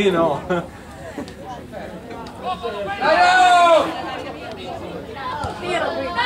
Perché no? Dai! Tiro. Oh!